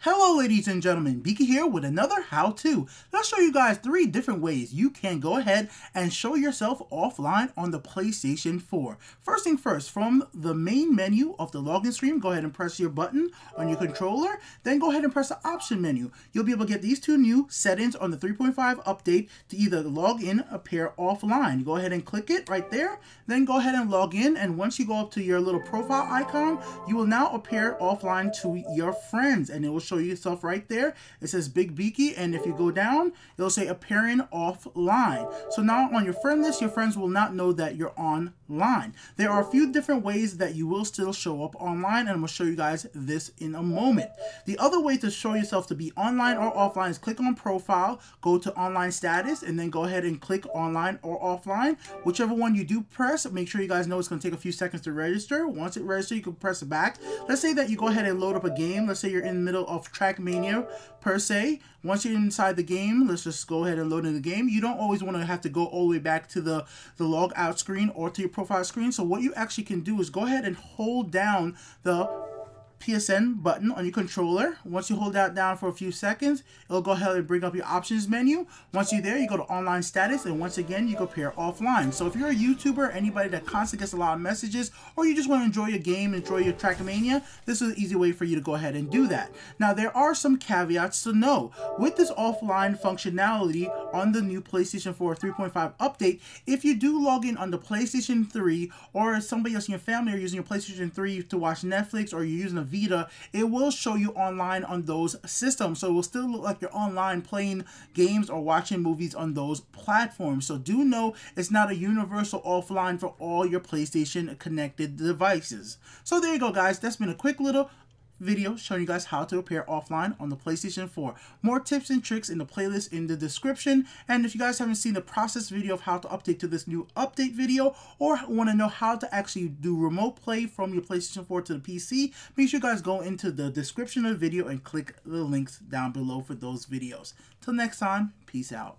Hello ladies and gentlemen, Biki here with another how-to. Let's show you guys three different ways you can go ahead and show yourself offline on the PlayStation 4. First thing first, from the main menu of the login screen, go ahead and press your button on your controller, then go ahead and press the option menu. You'll be able to get these two new settings on the 3.5 update to either log in or appear offline. Go ahead and click it right there, then go ahead and log in and once you go up to your little profile icon, you will now appear offline to your friends and it will show yourself right there. It says Big Biki, and if you go down, it'll say appearing offline. So now on your friend list, your friends will not know that you're online. There are a few different ways that you will still show up online, and I'm gonna show you guys this in a moment. The other way to show yourself to be online or offline is click on profile, go to online status, and then go ahead and click online or offline. Whichever one you do press, make sure you guys know it's gonna take a few seconds to register. Once it registers, you can press back. Let's say that you go ahead and load up a game. Let's say you're in the middle of Trackmania per se. Once you're inside the game, let's just go ahead and load in the game. You don't always want to have to go all the way back to the, the log out screen or to your profile screen. So what you actually can do is go ahead and hold down the PSN button on your controller. Once you hold that down for a few seconds, it'll go ahead and bring up your options menu. Once you're there, you go to online status, and once again, you go pair offline. So if you're a YouTuber, anybody that constantly gets a lot of messages, or you just want to enjoy your game, enjoy your Trackmania, this is an easy way for you to go ahead and do that. Now, there are some caveats to know. With this offline functionality on the new PlayStation 4 3.5 update, if you do log in on the PlayStation 3, or somebody else in your family are using your PlayStation 3 to watch Netflix, or you're using a Vita, it will show you online on those systems. So it will still look like you're online playing games or watching movies on those platforms. So do know it's not a universal offline for all your PlayStation connected devices. So there you go, guys. That's been a quick little video showing you guys how to repair offline on the PlayStation 4. More tips and tricks in the playlist in the description. And if you guys haven't seen the process video of how to update to this new update video or want to know how to actually do remote play from your PlayStation 4 to the PC, make sure you guys go into the description of the video and click the links down below for those videos. Till next time, peace out.